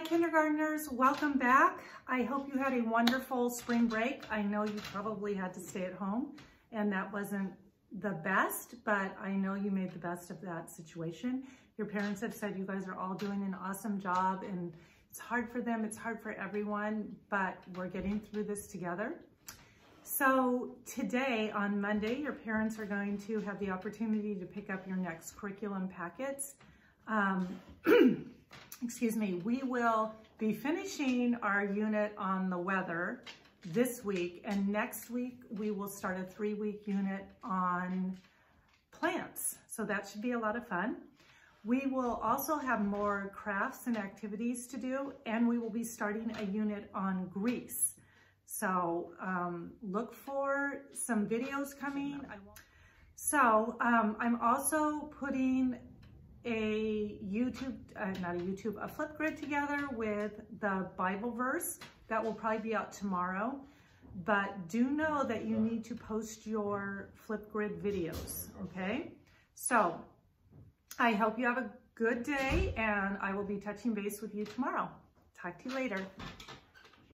kindergartners, welcome back. I hope you had a wonderful spring break. I know you probably had to stay at home and that wasn't the best, but I know you made the best of that situation. Your parents have said you guys are all doing an awesome job and it's hard for them, it's hard for everyone, but we're getting through this together. So today on Monday, your parents are going to have the opportunity to pick up your next curriculum packets. Um, excuse me, we will be finishing our unit on the weather this week and next week we will start a three week unit on plants. So that should be a lot of fun. We will also have more crafts and activities to do and we will be starting a unit on Greece. So um, look for some videos coming. So um, I'm also putting a YouTube, uh, not a YouTube, a Flipgrid together with the Bible verse. That will probably be out tomorrow. But do know that you need to post your Flipgrid videos, okay? So I hope you have a good day and I will be touching base with you tomorrow. Talk to you later.